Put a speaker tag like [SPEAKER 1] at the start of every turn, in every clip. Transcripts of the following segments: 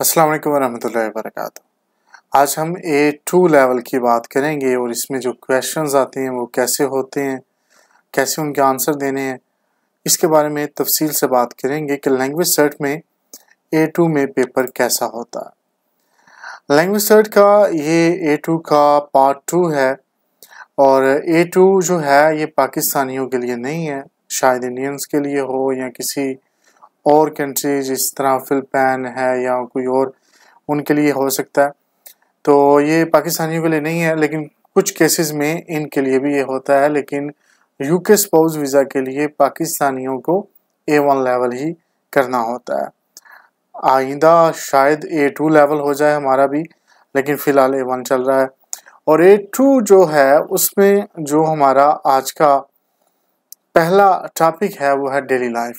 [SPEAKER 1] अस्सलाम वालेकुम वरकत आज हम ए टू लेवल की बात करेंगे और इसमें जो क्वेश्चंस आते हैं, वो कैसे होते हैं, कैसे उनके आंसर देने हैं, इसके बारे में तफसील से बात करेंगे कि लैंग्वेज सर्ट में ए टू में पेपर कैसा होता है। लैंग्वेज सर्ट का ये ए टू का पार्ट टू है और ए टू जो है, ये पाकिस्तानियों के लिए नहीं है, शायद इंडियंस के लिए हो या किसी और कंट्री जिस तरह फिलिपैन है या कोई और, उनके लिए हो सकता है। तो ये पाकिस्तानियों के लिए नहीं है, लेकिन कुछ केसेस में इनके लिए भी ये होता है, लेकिन यूके स्पाउस वीज़ा के लिए पाकिस्तानियों को ए वन लेवल ही करना होता है। आइंदा शायद ए टू लेवल हो जाए हमारा भी, लेकिन फ़िलहाल ए वन चल रहा है। और ए टू जो है, उसमें जो हमारा आज का पहला टॉपिक है, वो है डेली लाइफ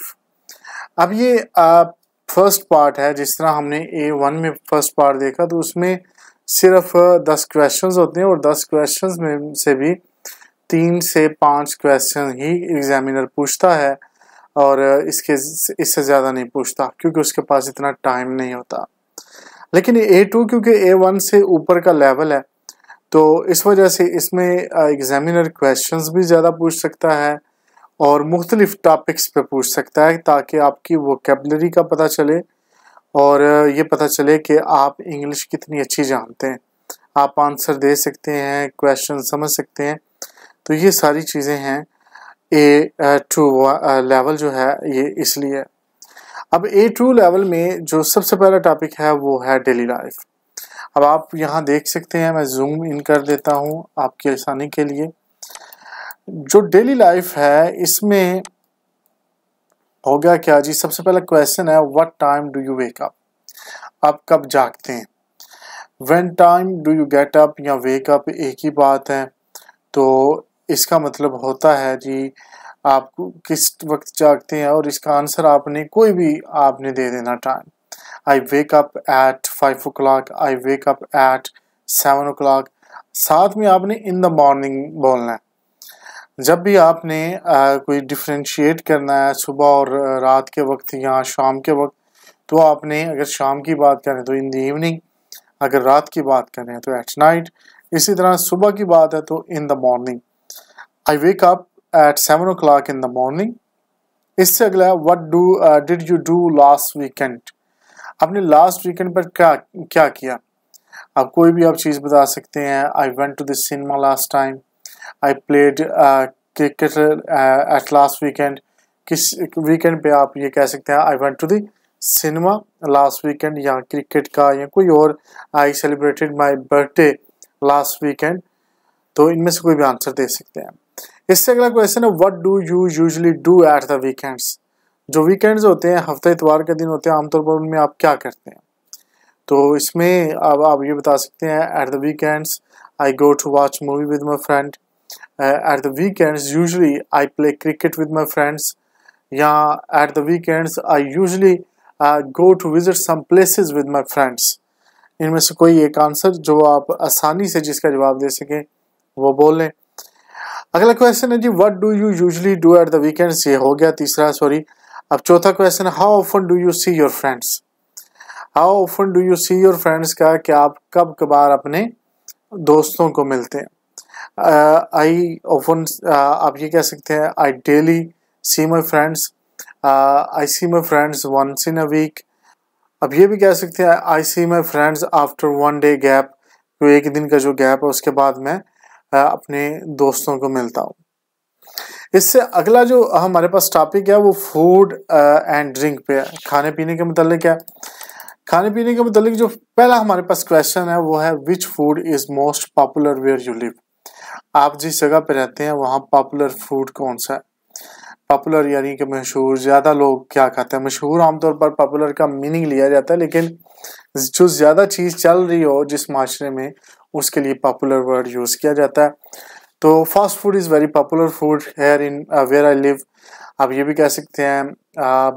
[SPEAKER 1] अब ये फ़र्स्ट पार्ट है, जिस तरह हमने ए वन में फ़र्स्ट पार्ट देखा तो उसमें सिर्फ़ दस क्वेश्चंस होते हैं और दस क्वेश्चंस में से भी तीन से पाँच क्वेश्चन ही एग्जामिनर पूछता है और इसके, इससे ज़्यादा नहीं पूछता, क्योंकि उसके पास इतना टाइम नहीं होता। लेकिन ए टू क्योंकि ए वन से ऊपर का लेवल है तो इस वजह से इसमें एग्जामिनर क्वेश्चंस भी ज़्यादा पूछ सकता है और मुख्तलिफ़ टॉपिक्स पे पूछ सकता है ताकि आपकी वोकेबलरी का पता चले और ये पता चले कि आप इंग्लिश कितनी अच्छी जानते हैं। आप आंसर दे सकते हैं क्वेश्चन समझ सकते हैं। तो ये सारी चीज़ें हैं। ए टू लेवल जो है, ये इसलिए अब ए टू लेवल में जो सबसे पहला टॉपिक है, वो है डेली लाइफ अब आप यहाँ देख सकते हैं, मैं जूम इन कर देता हूँ आपकी आसानी के लिए। जो डेली लाइफ है, इसमें हो गया क्या जी? सबसे पहला क्वेश्चन है what time do you wake up आप कब जागते हैं? When time do you get up या वेक अप एक ही बात है तो इसका मतलब होता है जी, आप किस वक्त जागते हैं और इसका आंसर आपने कोई भी आपने दे देना time I wake up at five o'clock I wake up at seven o'clock साथ में आपने इन द मॉर्निंग बोलना है। जब भी आपने आ, कोई डिफ्रेंशिएट करना है सुबह और रात के वक्त या शाम के वक्त तो आपने अगर शाम की बात करें तो इन द इवनिंग अगर रात की बात करें तो एट नाइट इसी तरह सुबह की बात है तो in the morning I wake up at seven o'clock in the morning इससे अगला है what do did you do last weekend आपने लास्ट वीकेंड पर क्या क्या किया? आप कोई भी आप चीज़ बता सकते हैं I went to the cinema last time I played cricket at last weekend किस वीकेंड पे आप ये कह सकते हैं I went to the cinema last weekend या क्रिकेट का, या कोई और I celebrated my birthday last weekend तो इनमें से कोई भी आंसर दे सकते हैं। इससे अगला क्वेश्चन है what do you usually do at the weekends जो वीकेंड्स होते हैं, हफ़्ते इतवार के दिन होते हैं, आमतौर पर उनमें आप क्या करते हैं? तो इसमें अब आप ये बता सकते हैं at the weekends I go to watch movie with my friend uh, at the weekends usually i play cricket with my friends. Yeah at the weekends i usually uh, go to visit some places with my friends. इनमें से कोई एक answer जो आप आसानी से जिसका जवाब दे सकें वो बोल लें। अगला क्वेश्चन है जी what do you usually do at the weekends ये हो गया तीसरा सॉरी अब चौथा question how often do you see your friends how often do you see your friends का कि आप कब कबार अपने दोस्तों को मिलते हैं? आई ओपन आप ये कह सकते हैं I daily see my friends I see my friends once in a week अब ये भी कह सकते हैं I see my friends after one day gap तो एक दिन का जो गैप है उसके बाद मैं uh, अपने दोस्तों को मिलता हूँ। इससे अगला जो हमारे पास टॉपिक है वो फ़ूड एंड ड्रिंक पे है। खाने पीने के मतलब है। खाने पीने के मतलब जो पहला हमारे पास क्वेश्चन है वो है which food is most popular where you live आप जिस जगह पे रहते हैं, वहाँ पॉपुलर फ़ूड कौन सा है? पॉपुलर यानी कि मशहूर, ज़्यादा लोग क्या खाते हैं? मशहूर आमतौर पर पॉपुलर का मीनिंग लिया जाता है, लेकिन जो ज़्यादा चीज़ चल रही हो, जिस माशरे में, उसके लिए पॉपुलर वर्ड यूज़ किया जाता है। तो fast food is very popular food here in where I live आप ये भी कह सकते हैं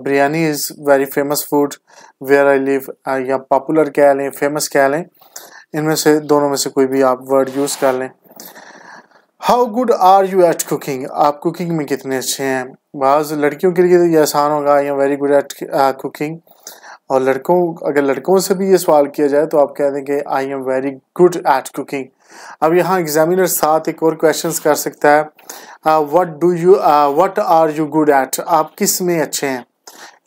[SPEAKER 1] biryani is very famous food where I live या पॉपुलर कह लें फ़ेमस कह लें, इनमें से, दोनों में से कोई भी आप वर्ड यूज़ कर लें। How good are you at cooking आप कुकिंग में कितने अच्छे हैं? बाज़ लड़कियों के लिए तो ये आसान होगा, या वेरी गुड एट कुकिंग और लड़कों, अगर लड़कों से भी ये सवाल किया जाए तो आप कह दें कि I am very good at cooking अब यहाँ एग्जामिनर साथ एक और क्वेश्चन कर सकता है। What do you what are you good at आप किसमें अच्छे हैं?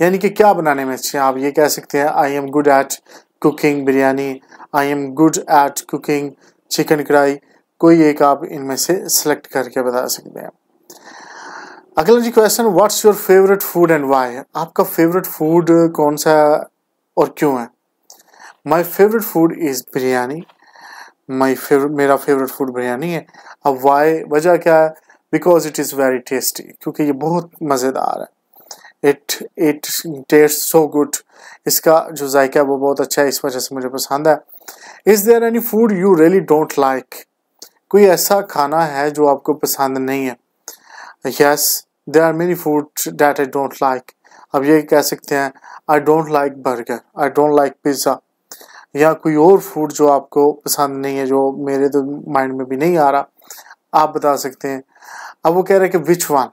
[SPEAKER 1] यानी कि क्या बनाने में अच्छे हैं? आप ये कह सकते हैं I am good at cooking biryani. I am good at cooking chicken kadhai. कोई एक आप इनमें से सिलेक्ट करके बता सकते हैं। अगला जी question what's your favourite food and why आपका फेवरेट फ़ूड कौन सा और क्यों है? My favourite food is biryani my favourite मेरा फेवरेट फ़ूड बिरयानी है। अब वाई वजह क्या है? Because it is very tasty क्योंकि ये बहुत मज़ेदार है। It it taste so good इसका जो जायका है वो बहुत अच्छा है, इस वजह से मुझे पसंद है। Is there any food you really don't like कोई ऐसा खाना है जो आपको पसंद नहीं है? Yes there are many food that I don't like अब ये कह सकते हैं I don't like burger I don't like pizza या कोई और फ़ूड जो आपको पसंद नहीं है, जो मेरे तो माइंड में भी नहीं आ रहा, आप बता सकते हैं। अब वो कह रहे हैं कि विच वन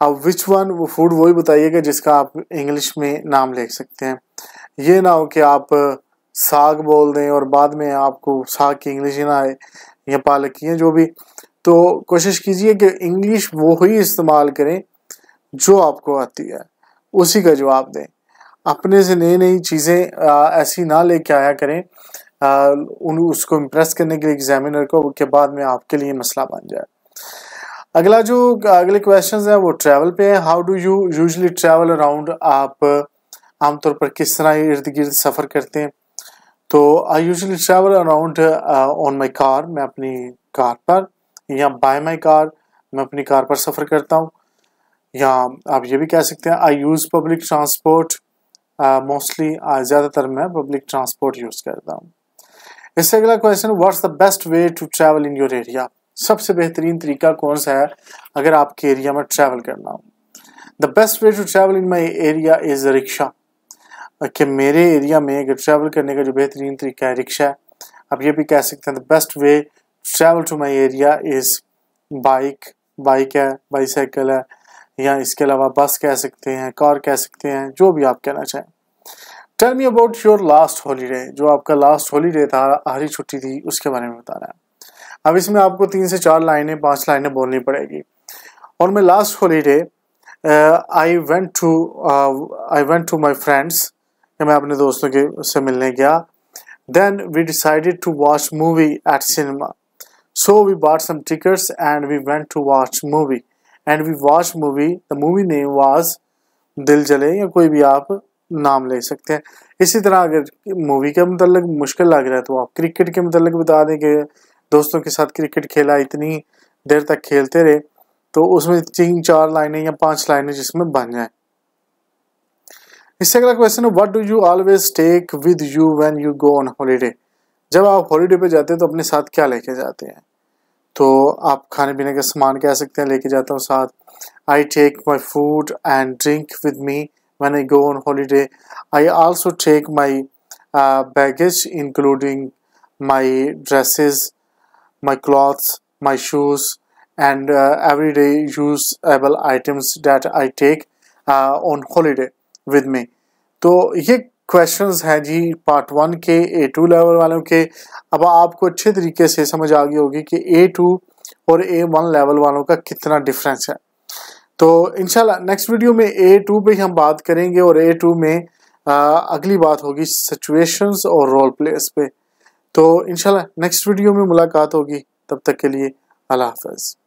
[SPEAKER 1] अब विच वन वो फ़ूड वही बताइएगा जिसका आप इंग्लिश में नाम लिख सकते हैं। ये ना हो कि आप साग बोल दें और बाद में आपको साग की इंग्लिश ना आए। या पालक है जो भी। तो कोशिश कीजिए कि इंग्लिश वो ही इस्तेमाल करें जो आपको आती है। उसी का जवाब दें। अपने से नई नई चीज़ें ऐसी ना लेके आया करें। आ, उन उसको इम्प्रेस करने के लिए एग्जामिनर को के बाद में आपके लिए मसला बन जाए। अगला जो अगले क्वेश्चन है वो ट्रैवल पे है। How do you usually travel around आप आमतौर पर किस तरह इर्द गिर्द सफ़र करते हैं? तो I usually travel around on my car मैं अपनी कार पर, या बाय माई कार मैं अपनी कार पर सफ़र करता हूँ। या आप ये भी कह सकते हैं I use public transport mostly ज़्यादातर मैं पब्लिक ट्रांसपोर्ट यूज़ करता हूँ। इससे अगला question what's the best way to travel in your area सबसे बेहतरीन तरीका कौन सा है, अगर आपके एरिया में ट्रैवल करना हो? The best way to travel in my area is rickshaw कि मेरे एरिया में ट्रैवल करने का जो बेहतरीन तरीका है, रिक्शा है, आप ये भी कह सकते हैं the best way travel to my area is bike bike है बाईसाइकिल है, या इसके अलावा बस कह सकते हैं कार कह सकते हैं, जो भी आप कहना चाहें। Tell me about your last holiday जो आपका लास्ट हॉलीडे था आखिरी छुट्टी थी, उसके बारे में बताना है। अब इसमें आपको तीन से चार लाइनें, पाँच लाइनें बोलनी पड़ेगी। और मैं last holiday I went to I went to my friends मैं अपने दोस्तों के से मिलने गया then we decided to watch movie at cinema So we bought some tickets and we went to watch movie. And we watched movie. The movie name was दिल जले या कोई भी आप नाम ले सकते हैं इसी तरह अगर मूवी के मतलब मुश्किल लग रहा है तो आप क्रिकेट के मतलब बता दें कि दोस्तों के साथ क्रिकेट खेला इतनी देर तक खेलते रहे तो उसमें तीन चार लाइनें या पाँच लाइनें जिसमें बन जाए इससे अगला क्वेश्चन है what do you always take with you when you go on holiday जब आप हॉलीडे पे जाते हैं तो अपने साथ क्या लेके जाते हैं? तो आप खाने पीने का सामान कह सकते हैं लेके जाता हूँ साथ? I take my food and drink with me when I go on holiday I also take my baggage including my dresses my clothes my shoes and every day usable items that I take on holiday with me. तो ये questions हैं जी part one के ए two level वालों के। अब आपको अच्छे तरीके से समझ आ गई होगी कि ए टू और ए वन लेवल वालों का कितना डिफरेंस है। तो इनशाला नेक्स्ट वीडियो में ए टू पे हम बात करेंगे और ए टू में आ, अगली बात होगी सिचुएशंस और रोल प्लेस पे। तो इनशाला नेक्स्ट वीडियो में मुलाकात होगी। तब तक के लिए अल्लाह हाफ़